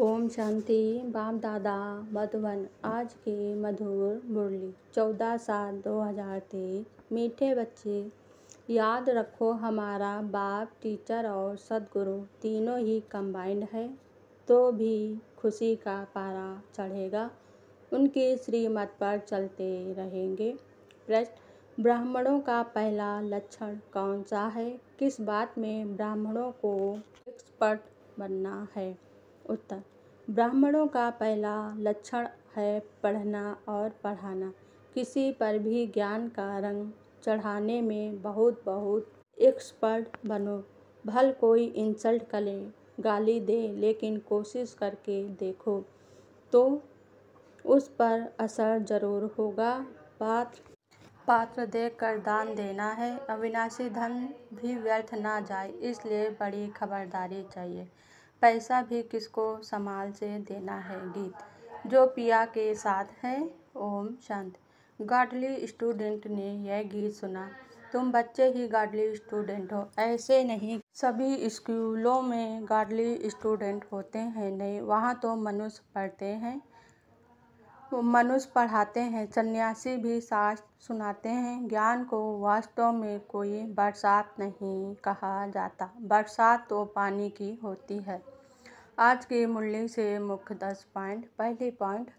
ओम शांति। बाप दादा मधुबन आज की मधुर मुरली। चौदह सात दो हज़ार तेईस। मीठे बच्चे, याद रखो हमारा बाप, टीचर और सदगुरु तीनों ही कंबाइंड है। तो भी खुशी का पारा चढ़ेगा। उनके श्रीमत पर चलते रहेंगे। प्रश्न, ब्राह्मणों का पहला लक्षण कौन सा है? किस बात में ब्राह्मणों को एक्सपर्ट बनना है? उत्तर। ब्राह्मणों का पहला लक्षण है पढ़ना और पढ़ाना। किसी पर भी ज्ञान का रंग चढ़ाने में बहुत बहुत एक्सपर्ट बनो। भल कोई इंसल्ट करे गाली दे, लेकिन कोशिश करके देखो। तो उस पर असर ज़रूर होगा। पात्र पात्र देख कर दान देना है। अविनाशी धन भी व्यर्थ ना जाए, इसलिए बड़ी खबरदारी चाहिए। पैसा भी किसको संभाल से देना है गीत? जो पिया के साथ है, ओम शांत। गाडली स्टूडेंट ने यह गीत सुना। तुम बच्चे ही गाडली स्टूडेंट हो। ऐसे नहीं। सभी स्कूलों में गाडली स्टूडेंट होते हैं। नहीं, वहाँ तो मनुष्य पढ़ते हैं। मनुष्य पढ़ाते हैं, सन्यासी भी शास्त्र सुनाते हैं। ज्ञान को वास्तव में कोई बरसात नहीं कहा जाता। बरसात तो पानी की होती है। आज की मुरली से मुख्य दस पॉइंट। पहली पॉइंट,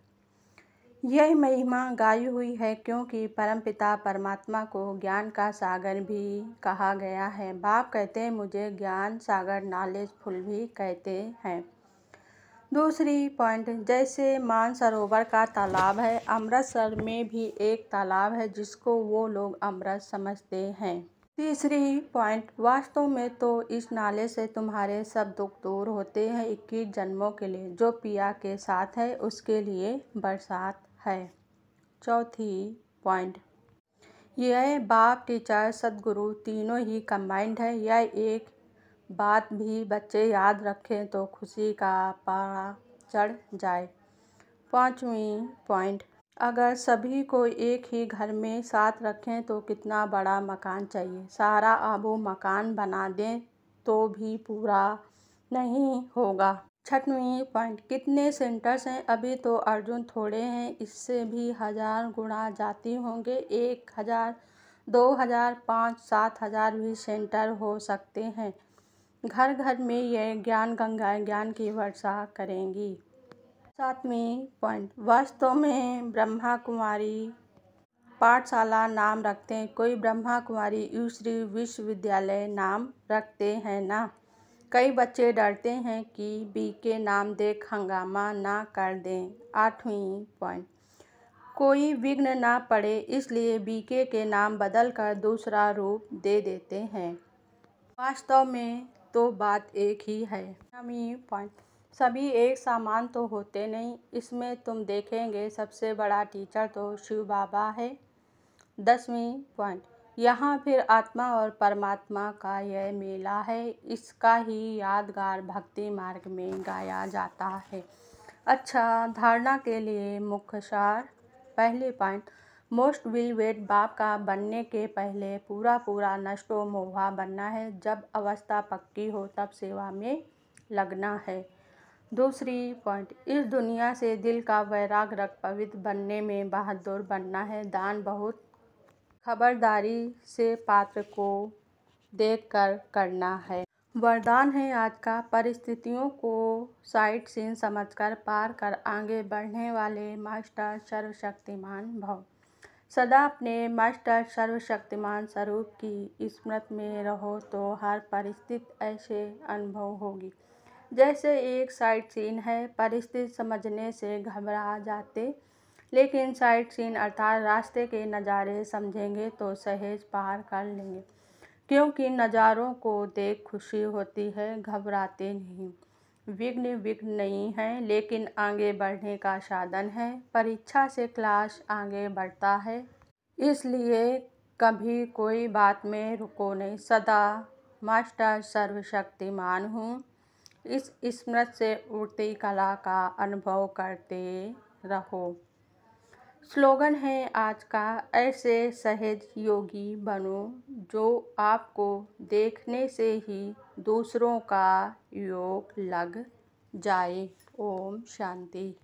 यह महिमा गाई हुई है क्योंकि परमपिता परमात्मा को ज्ञान का सागर भी कहा गया है। बाप कहते हैं, मुझे ज्ञान सागर, नॉलेज फुल भी कहते हैं। दूसरी पॉइंट, जैसे मानसरोवर का तालाब है, अमृतसर में भी एक तालाब है जिसको वो लोग अमृत समझते हैं। तीसरी पॉइंट, वास्तव में तो इस नाले से तुम्हारे सब दुख दूर होते हैं इक्कीस जन्मों के लिए, जो पिया के साथ है, उसके लिए बरसात है। चौथी पॉइंट, यह बाप, टीचर, सदगुरु तीनों ही कंबाइंड है, यह एक बात भी बच्चे याद रखें तो खुशी का पारा चढ़ जाए। पाँचवीं पॉइंट, अगर सभी को एक ही घर में साथ रखें तो कितना बड़ा मकान चाहिए? सारा आबू मकान बना दें तो भी पूरा नहीं होगा। छठवीं पॉइंट, कितने सेंटर्स हैं? अभी तो अर्जुन थोड़े हैं, इससे भी हज़ार गुणा जाती होंगे। एक हज़ार, दो हज़ार, पाँच, सात हज़ार भी सेंटर हो सकते हैं। घर घर में यह ज्ञान गंगाएँ ज्ञान की वर्षा करेंगी। सातवीं पॉइंट वास्तव में ब्रह्मा कुमारी पाठशाला नाम रखते हैं। कोई ब्रह्मा कुमारी युश्री विश्वविद्यालय नाम रखते हैं ना? कई बच्चे डरते हैं कि बी के नाम देख हंगामा ना कर दें। आठवीं पॉइंट कोई विघ्न ना पड़े इसलिए बीके के नाम बदल कर दूसरा रूप दे देते हैं। वास्तव में तो बात एक ही है। पॉइंट सभी एक सामान तो होते नहीं। इसमें तुम देखेंगे सबसे बड़ा टीचर तो शिव बाबा है। दसवीं पॉइंट यहाँ फिर आत्मा और परमात्मा का यह मेला है। इसका ही यादगार भक्ति मार्ग में गाया जाता है। अच्छा धारणा के लिए मुख्य सार, पहले पॉइंट मोस्ट विल वेट बाप का बनने के पहले पूरा पूरा नष्टो मोहा बनना है। जब अवस्था पक्की हो, तब सेवा में लगना है। दूसरी पॉइंट, इस दुनिया से दिल का वैराग रख पवित्र बनने में बहादुर बनना है। दान बहुत खबरदारी से पात्र को देखकर करना है। वरदान है आज का। परिस्थितियों को साइड सीन समझकर पार कर आगे बढ़ने वाले मास्टर सर्वशक्तिमान भव। सदा अपने मास्टर सर्वशक्तिमान स्वरूप की स्मृति में रहो तो हर परिस्थिति ऐसे अनुभव होगी। जैसे एक साइड सीन है, परिस्थिति समझने से घबरा जाते, लेकिन साइड सीन अर्थात रास्ते के नज़ारे समझेंगे तो सहज पार कर लेंगे। क्योंकि नज़ारों को देख खुशी होती है, घबराते नहीं। विघ्न विघ्न नहीं है, लेकिन आगे बढ़ने का साधन है। परीक्षा से क्लास आगे बढ़ता है। इसलिए कभी कोई बात में रुको नहीं। सदा मास्टर सर्वशक्तिमान हूँ। इस स्मृत से उड़ती कला का अनुभव करते रहो। स्लोगन है आज का, ऐसे सहज योगी बनो, जो आपको देखने से ही दूसरों का योग लग जाए। ओम शांति।